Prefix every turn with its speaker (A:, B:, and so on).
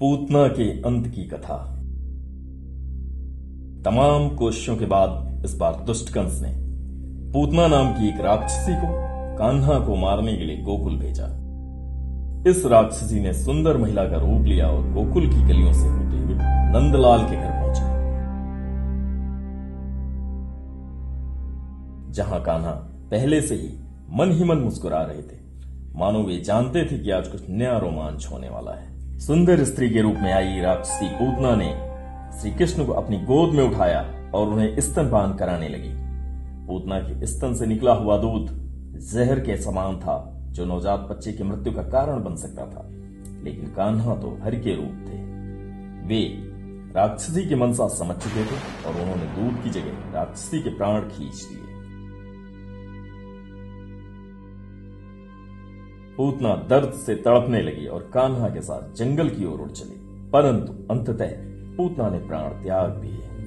A: पूतना के अंत की कथा। तमाम कोशिशों के बाद इस बार दुष्ट कंस ने पूतना नाम की एक राक्षसी को, कान्हा को मारने के लिए गोकुल भेजा। इस राक्षसी ने सुंदर महिला का रूप लिया और गोकुल की गलियों से होते हुए नंदलाल के घर पहुँची। जहाँ कान्हा पहले से ही मन ही मन मुस्कुरा रहे थे, मानो वे जानते थे कि आज कुछ नया रोमांच होने वाला है। सुंदर स्त्री के रूप में आई राक्षसी पूतना ने श्री कृष्ण को अपनी गोद में उठाया और उन्हें स्तनपान कराने लगी। पूतना के स्तन से निकला हुआ दूध जहर के समान था, जो नवजात बच्चे की मृत्यु का कारण बन सकता था, लेकिन कान्हा तो हरि के रूप थे। वे राक्षसी की मनसा समझ चुके थे और उन्होंने दूध की जगह राक्षसी के प्राण खींच लिए पूतना दर्द से तड़पने लगी और कान्हा के साथ जंगल की ओर उड़ चली। परंतु अंततः पूतना ने प्राण त्याग दिए।